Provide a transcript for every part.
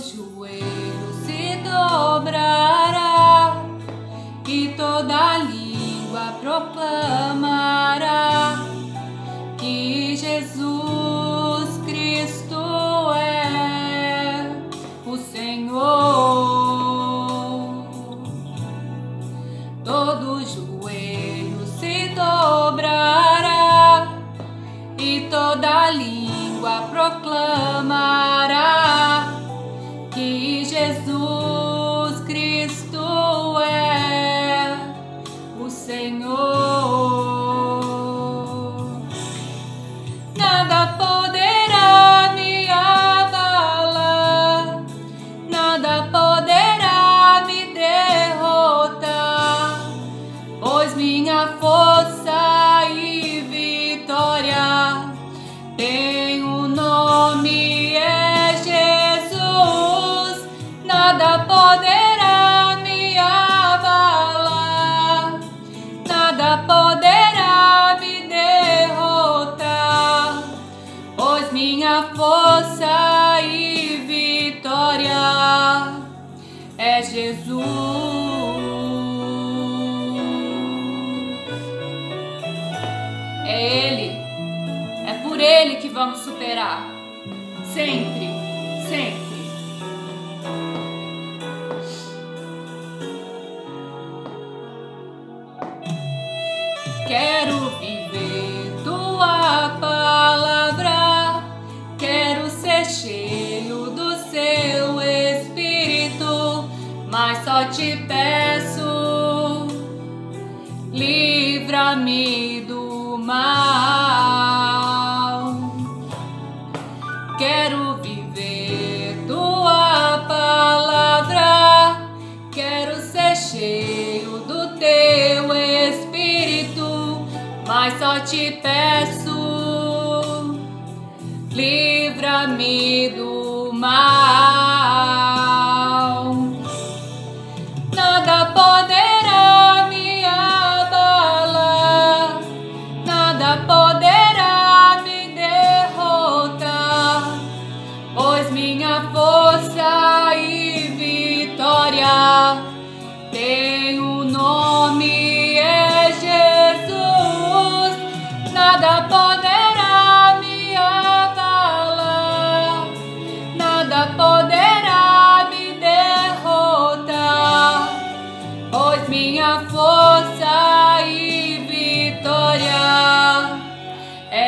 joelho se dobrará e toda língua proclamará que Jesus Cristo é o Senhor. Todo joelho se dobrará e toda língua proclamará Senhor. Nada poderá me abalar, nada poderá me derrotar, pois minha força e vitória tem um nome, é Jesus. Nada poderá força e vitória é Jesus. É Ele, é por Ele que vamos superar, sempre, sempre. Quero viver mas só te peço, livra-me do mal. Quero viver tua palavra, quero ser cheio do teu espírito, mas só te peço, livra-me do mal. Poderá me derrotar, pois minha força e vitória tem um nome, é Jesus. Nada poderá me abalar, nada poderá me derrotar, pois minha força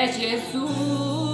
é Jesus.